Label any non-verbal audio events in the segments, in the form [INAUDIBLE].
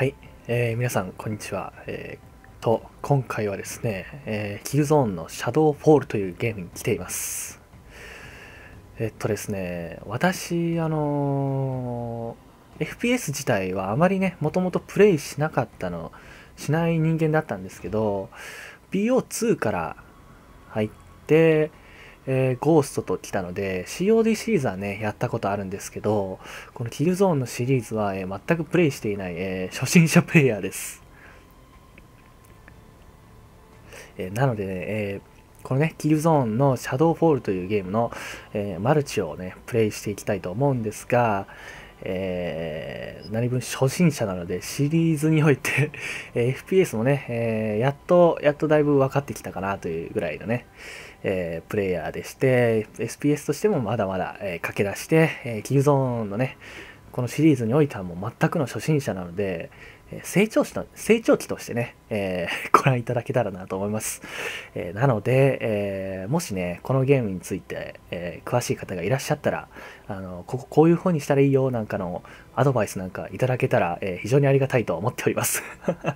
はい、えー、皆さんこんにちは。えー、と、今回はですね、えー、キルゾーンのシャドウフォールというゲームに来ています。えっとですね、私、あのー、FPS 自体はあまりね、もともとプレイしなかったの、しない人間だったんですけど、BO2 から入って、えー、ゴーストと来たので、COD シリーズはね、やったことあるんですけど、このキルゾーンのシリーズは、えー、全くプレイしていない、えー、初心者プレイヤーです。えなのでね、えこのね、キルゾーンのシャドウフォールというゲームの、えマルチをね、プレイしていきたいと思うんですが、えー、何分初心者なのでシリーズにおいて [LAUGHS] え FPS もね、えー、やっと、やっとだいぶ分かってきたかなというぐらいのね、えー、プレイヤーでして、SPS としてもまだまだ、えー、駆け出して、えー、キルゾーンのね、このシリーズにおいてはもう全くの初心者なので、成長期と成長期としてね、えー、[LAUGHS] ご覧いただけたらなと思います。えー、なので、えー、もしね、このゲームについて、え詳しい方がいらっしゃったら、あのこここういう風にしたらいいよなんかのアドバイスなんかいただけたら、え非常にありがたいと思っております。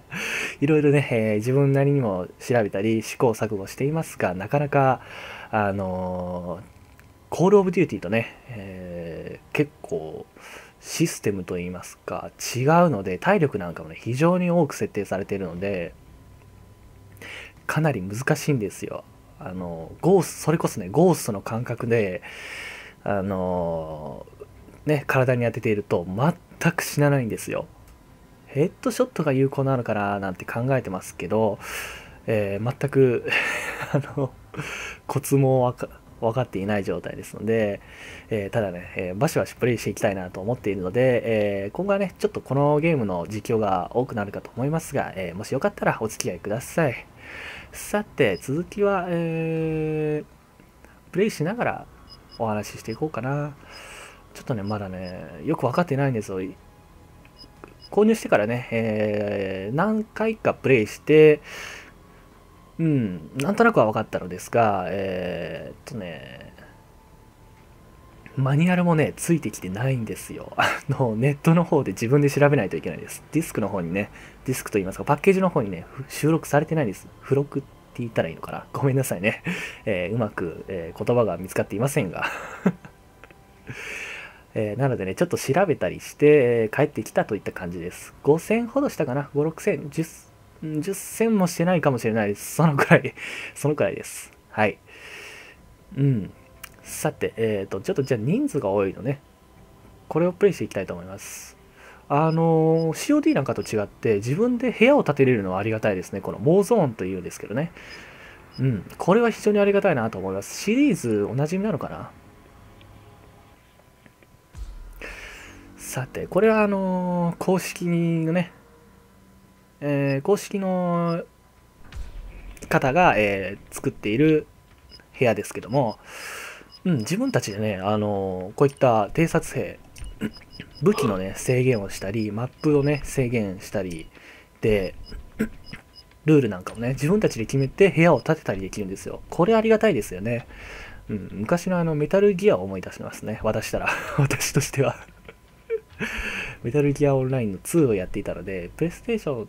[LAUGHS] いろいろね、え自分なりにも調べたり試行錯誤していますが、なかなか、あのコールオブデューティーとね、え結構、システムといいますか違うので体力なんかもね非常に多く設定されているのでかなり難しいんですよ。あのゴースそれこそねゴーストの感覚であのね体に当てていると全く死なないんですよ。ヘッドショットが有効なのかななんて考えてますけど、えー、全く [LAUGHS] あのコツもわか分かっていない状態ですので、えー、ただね、えー、バシバシプレイしていきたいなと思っているので、えー、今後はね、ちょっとこのゲームの実況が多くなるかと思いますが、えもしよかったらお付き合いください。さて、続きは、えプレイしながらお話ししていこうかな。ちょっとね、まだね、よく分かってないんですよ。購入してからね、え何回かプレイして、うん、なんとなくは分かったのですが、えー、っとね、マニュアルもね、ついてきてないんですよ。[LAUGHS] あの、ネットの方で自分で調べないといけないです。ディスクの方にね、ディスクと言いますか、パッケージの方にね、収録されてないです。付録って言ったらいいのかな。ごめんなさいね。[LAUGHS] えー、うまく、えー、言葉が見つかっていませんが。[LAUGHS] えー、なのでね、ちょっと調べたりして、え帰ってきたといった感じです。5000ほどしたかな ?5、6000、10、10戦もしてないかもしれないです。そのくらい、[LAUGHS] そのくらいです。はい。うん。さて、えっ、ー、と、ちょっとじゃあ人数が多いのね。これをプレイしていきたいと思います。あの COD なんかと違って自分で部屋を建てれるのはありがたいですね。このモーゾーンというんですけどね。うん。これは非常にありがたいなと思います。シリーズおなじみなのかな？さて、これはあの公式のね、えー、公式の方が、えー、作っている部屋ですけども、うん、自分たちでね、あのこういった偵察兵、[CLEARS THROAT] 武器のね、制限をしたり、マップをね、制限したり、で、[CLEARS THROAT] ルールなんかもね、自分たちで決めて部屋を建てたりできるんですよ。これありがたいですよね。うん、昔のあのメタルギアを思い出しますね。私したら。[LAUGHS] 私としては [LAUGHS] メタルギアオンラインの2をやっていたので、プレイステーション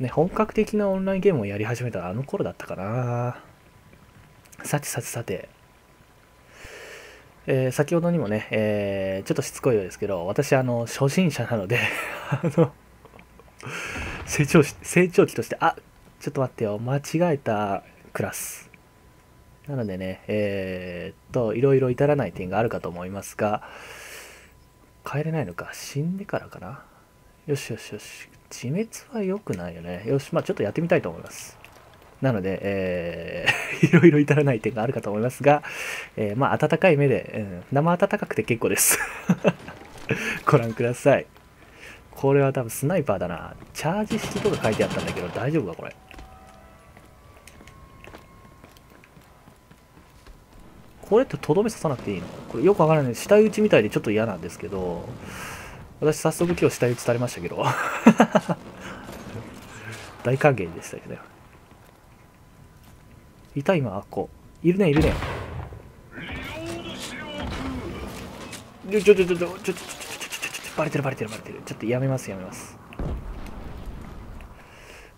ね、本格的なオンラインゲームをやり始めたあの頃だったかな。さてさてさて、えー、先ほどにもね、えー、ちょっとしつこいようですけど、私、あの、初心者なので [LAUGHS] あの、成長し、成長期として、あ、ちょっと待ってよ、間違えたクラス。なのでね、えー、っと、いろいろ至らない点があるかと思いますが、帰れないのか、死んでからかな？よしよしよし。自滅は良くないよね。よし、まあちょっとやってみたいと思います。なので、えー、[LAUGHS] いろいろ至らない点があるかと思いますが、えー、まあ温かい目で、うん、生温かくて結構です。[LAUGHS] ご覧ください。これは多分スナイパーだな。チャージ式とか書いてあったんだけど、大丈夫かこれ？これってとどめ刺さなくていいの？これよくわからない。下打ちみたいでちょっと嫌なんですけど、私早速今日下打ちされましたけど。[LAUGHS] 大歓迎でしたけど。いた今あっこいるねいるね。ちょちょちょちょちょちょちょちょちょちょバレてるバレてるバレてる。ちょっとやめますやめます。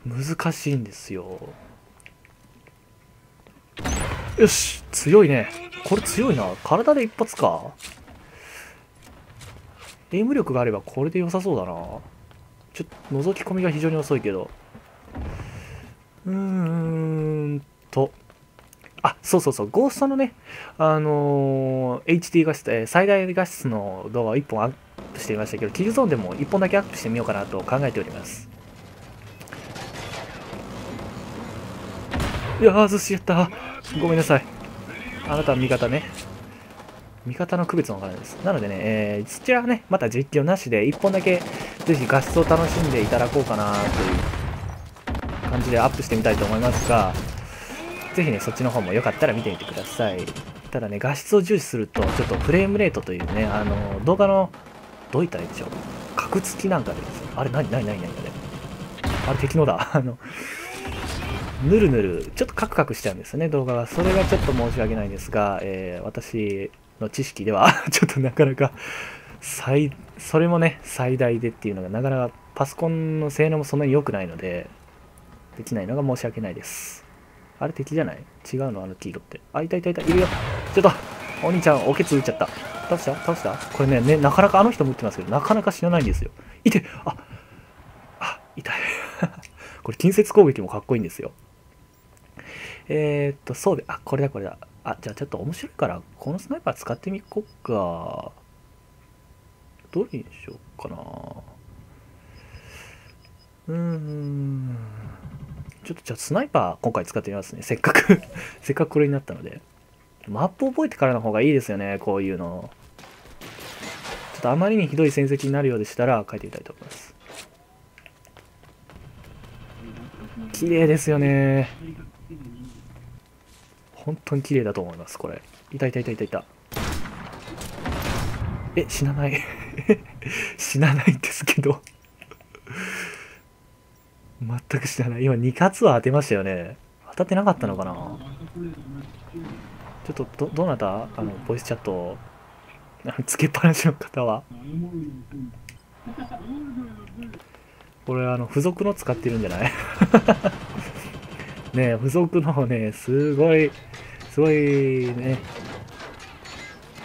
難しいんですよ。よし強いね。これ強いな。体で一発か。エイム力があればこれで良さそうだな。ちょっと覗き込みが非常に遅いけど。うーんと。あそうそうそう。ゴーストのねあのー、HD 画質、え、最大画質の動画を1本アップしてみましたけどキルゾーンでも1本だけアップしてみようかなと考えております。いやーずしやった。ごめんなさい。あなたは味方ね。味方の区別もわからないです。なのでね、えー、そちらはねまた実況なしで1本だけぜひ画質を楽しんでいただこうかなという感じでアップしてみたいと思いますがぜひねそっちの方もよかったら見てみてください。ただね画質を重視するとちょっとフレームレートというねあの動画のどういったらいいでしょう。格付きなんかでですねあれ何何何何あれあれ敵のだ。あのぬるぬるちょっとカクカクしちゃうんですよね動画がそれがちょっと申し訳ないんですが、えー、私の知識では [LAUGHS] ちょっとなかなか最それもね最大でっていうのがなかなかパソコンの性能もそんなに良くないのでできないのが申し訳ないです。あれ敵じゃない？違うの？あの黄色って。あいたいたいたいるよ。ちょっとお兄ちゃんおけつ打っちゃった。倒した？倒した？これねねなかなかあの人も打ってますけどなかなか死なないんですよ。いてああ痛い。[LAUGHS] これ近接攻撃もかっこいいんですよ。えー、っとそうであこれだこれだ。あじゃあちょっと面白いからこのスナイパー使ってみこっか。どれにしようかな。うーん。ちょっとじゃあスナイパー今回使ってみますね。せっかく。[LAUGHS] せっかくこれになったので。マップ覚えてからの方がいいですよねこういうの。ちょっとあまりにひどい戦績になるようでしたら書いてみたいと思います。綺麗ですよね。本当に綺麗だと思いますこれ。いたいたいたいたい。たえ死なない。[LAUGHS] 死なないんですけど。全く死なない。今2発は当てましたよね。当たってなかったのかな。ちょっとどどなた？あのボイスチャット [LAUGHS] つけっぱなしの方は。これあの付属の使ってるんじゃない？[LAUGHS] ね付属のねすごいすごいね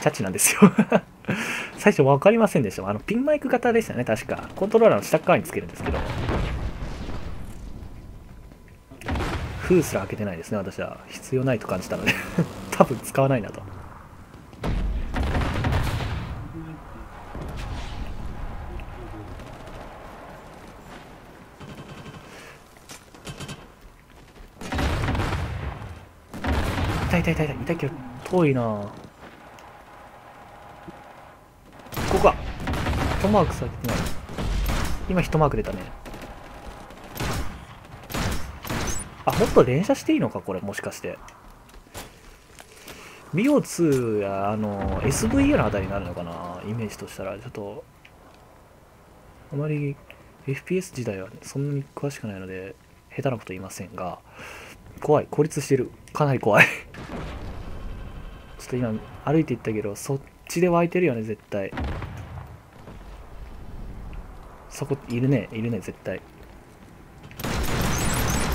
チャチなんですよ。[LAUGHS] 最初分かりませんでした。あのピンマイク型でしたね確か。コントローラーの下側につけるんですけど。封すら開けてないですね私は。必要ないと感じたので。[LAUGHS] 多分使わないなと。痛い痛い痛い痛い。たけど遠いな。ここか。トマークされてない。今一マーク出たね。あもっと連射していいのかこれもしかして。ビオ2やあの SVA のあたりになるのかなイメージとしたら。ちょっとあまり FPS 時代はそんなに詳しくないので下手なこと言いませんが。怖い。孤立してる。かなり怖い。と今歩いていったけどそっちで湧いてるよね絶対。そこいるねいるね絶対。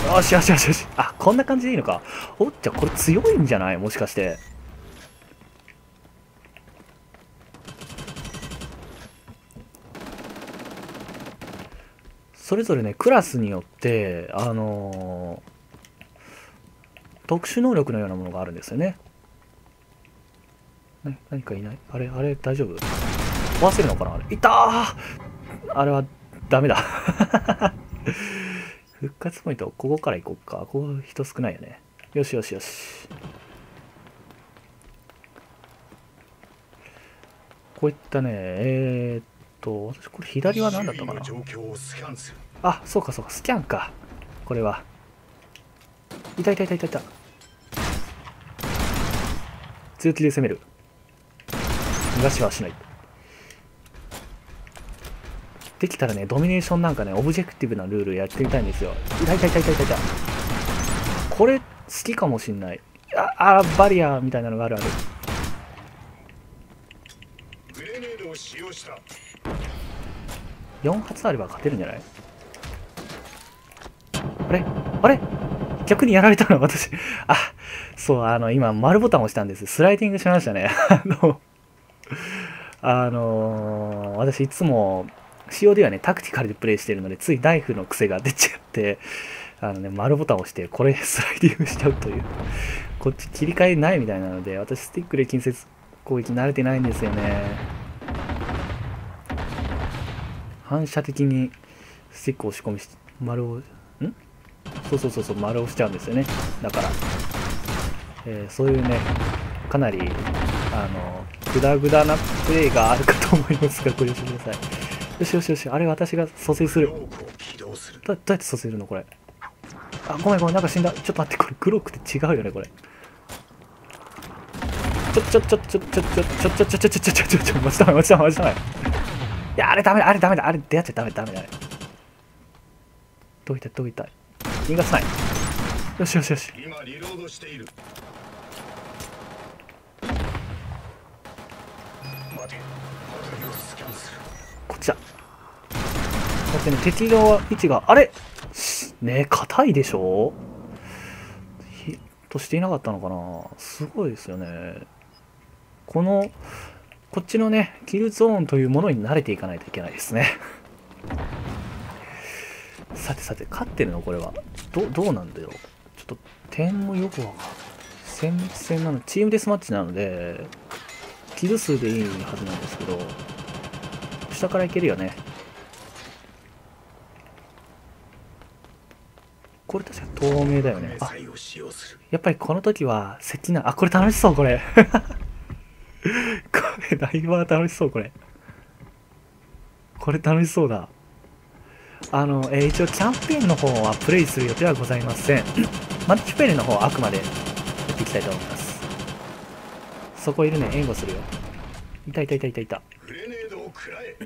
よしよしよしよし。あこんな感じでいいのか。おっちゃこれ強いんじゃない？もしかして。それぞれねクラスによってあのー、特殊能力のようなものがあるんですよね。何かいない？あれあれ大丈夫？壊せるのかな？あれ。いたあれはダメだ。[LAUGHS] 復活ポイントここから行こうか。ここ人少ないよね。よしよしよし。こういったねえー、っと私これ左は何だったかな？あそうかそうか。スキャンか。これは。いたいたいたいたいた。強気で攻める。逃がしはしない。できたらねドミネーションなんかねオブジェクティブなルールやってみたいんですよ。いたいたいたいたいたい。これ好きかもしんない。ああバリアーみたいなのがあるある。4発あれば勝てるんじゃない？あれ？あれ？逆にやられたの？私。あ、そう、あの、今、丸ボタン押したんです。スライディングしましたね。あの、あのー私いつも、COD はね、タクティカルでプレイしてるので、ついナイフの癖が出ちゃって、あのね、丸ボタンを押して、これスライディングしちゃうという。こっち切り替えないみたいなので、私スティックで近接攻撃慣れてないんですよね。反射的にスティック押し込みし、丸を、ん？そうそうそうそう、丸を押しちゃうんですよね。だから、えーそういうね、かなり、あの、グダグダなプレイがあるかと思いますが、ご了承ください。よしよしよし、あれ私が蘇生する。ど起動するどうやって蘇生するのこれ。あ、ごめんごめん、なんか死んだ。ちょっと待って、これ黒くて違うよね、これ。ちょちょちょちょちょちょちょちょちょちょちょちょちょちょちょ待ちたまえ待ちたまえ待ちたまえ。いや、あれダメだ、あれダメだ、あれ出会っちゃダメだ、ダメだ。どういったどういった逃がさない。よしよしよし。今リロードしているちだ。だってね、敵の位置が、あれ？ね硬いでしょ？ヒットしていなかったのかな？すごいですよね。この、こっちのね、キルゾーンというものに慣れていかないといけないですね。[LAUGHS] さてさて、勝ってるの？これは。ど、どうなんだよ。ちょっと、点もよくわかんない。戦戦なの、チームデスマッチなので、キル数でいいはずなんですけど、下からいけるよね。これ確か透明だよね。あやっぱりこの時は関なあこれ楽しそうこれ。[LAUGHS] これだいぶ楽しそうこれ。これ楽しそうだ。あの、えー一応キャンペーンの方はプレイする予定はございません。[CLEARS THROAT] マルチプレイの方はあくまでやっていきたいと思います。そこいるね援護するよ。いたいたいたいたいたグレネードを食らえ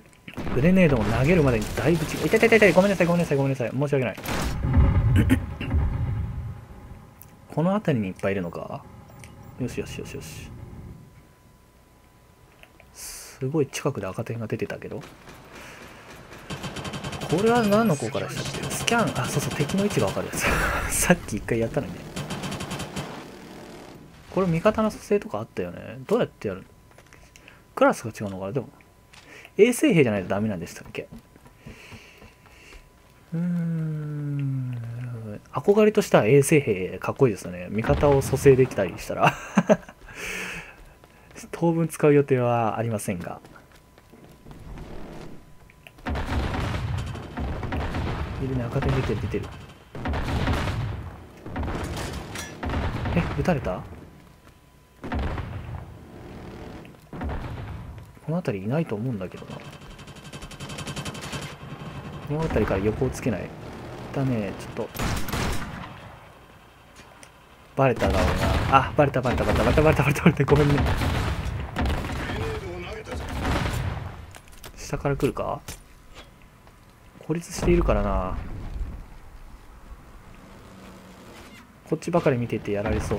グレネードを投げるまでにだいぶ違う。痛い痛い痛い痛い。ごめんなさい、ごめんなさい、ごめんなさい。申し訳ない。[COUGHS] この辺りにいっぱいいるのか？よしよしよしよし。すごい近くで赤点が出てたけど。これは何の子からしたっけ？スキャン、あ、そうそう、敵の位置がわかるやつ。[LAUGHS] さっき一回やったのにね。これ味方の蘇生とかあったよね。どうやってやる？クラスが違うのかな？でも、衛生兵じゃないとダメなんでしたっけ？うーん。憧れとしては衛生兵かっこいいですよね。味方を蘇生できたりしたら。[LAUGHS] 当分使う予定はありませんが。いるね。赤点出てる出てる。え撃たれた？この辺りいないと思うんだけどな。この辺りから横をつけない。だね、ちょっと。バレただろうな。あ、バレたバレたバレたバレたバレたバレたバレた。ごめんね。下から来るか？孤立しているからな。こっちばかり見ててやられそう。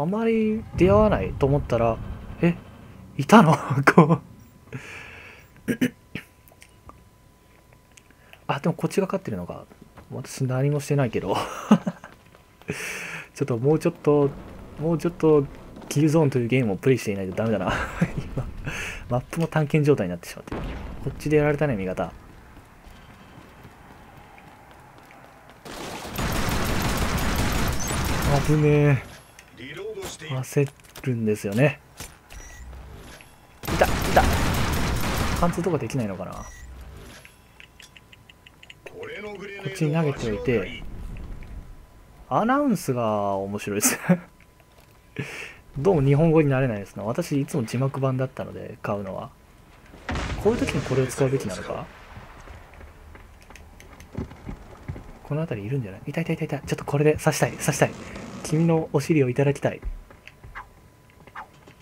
あまり出会わないと思ったら、いたの？[LAUGHS] こう。[COUGHS] あ、でもこっちが勝ってるのか。私何もしてないけど。[LAUGHS] ちょっともうちょっと、もうちょっと、キルゾーンというゲームをプレイしていないとダメだな。[LAUGHS] 今、マップも探検状態になってしまってる。こっちでやられたね、味方。危ねえ。る焦るんですよね。貫通とかできないのかなこっちに投げておいてアナウンスが面白いです。[LAUGHS] どうも日本語になれないですな。私いつも字幕版だったので買うのは。こういう時にこれを使うべきなのかこの辺りいるんじゃない？いたいたいたい。ちょっとこれで刺したい、刺したい。君のお尻をいただきたい。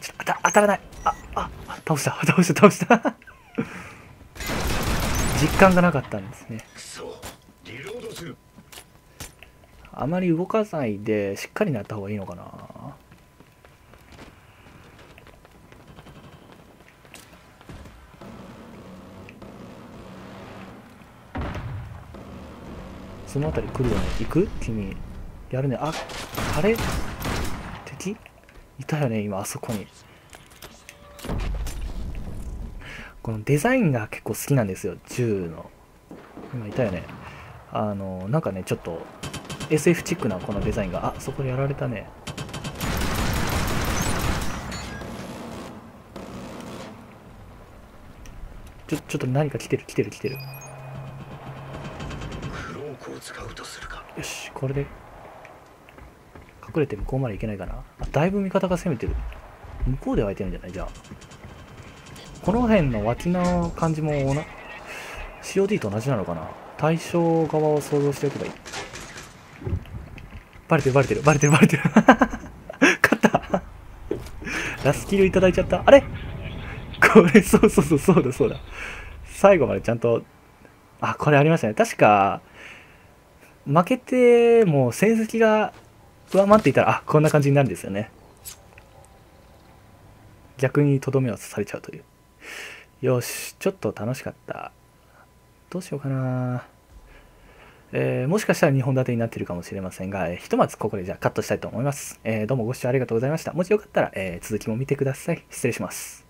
ちょっと当たらない。あ、あ、あ倒した、倒した、倒した。実感がなかったんですね。あまり動かないでしっかりなった方がいいのかな。その辺り来るよね。行く？君やるね。ああれ？敵？いたよね今あそこに。このデザインが結構好きなんですよ。銃の。今いたよね。あのなんかねちょっと SF チックなこのデザインが。あそこでやられたね。ちょちょっと何か来てる来てる来てる。よしこれで。隠れて向こうまで行けないかな。あだいぶ味方が攻めてる。向こうで湧いてるんじゃない？じゃあこの辺の脇の感じも COD と同じなのかな？対象側を想像しておけばいい。バレてるバレてるバレてるバレてる。[LAUGHS] 勝った。ラスキルいただいちゃった。あれ？これそうそうそうそうだそうだ。最後までちゃんとあこれありましたね。確か負けてもう成績が上回っていたらあこんな感じになるんですよね。逆にとどめを刺されちゃうという。よしちょっと楽しかった。どうしようかな。えーもしかしたら2本立てになってるかもしれませんが、えーひとまずここでじゃあカットしたいと思います、えーどうもご視聴ありがとうございました。もしよかったら、え続きも見てください。失礼します。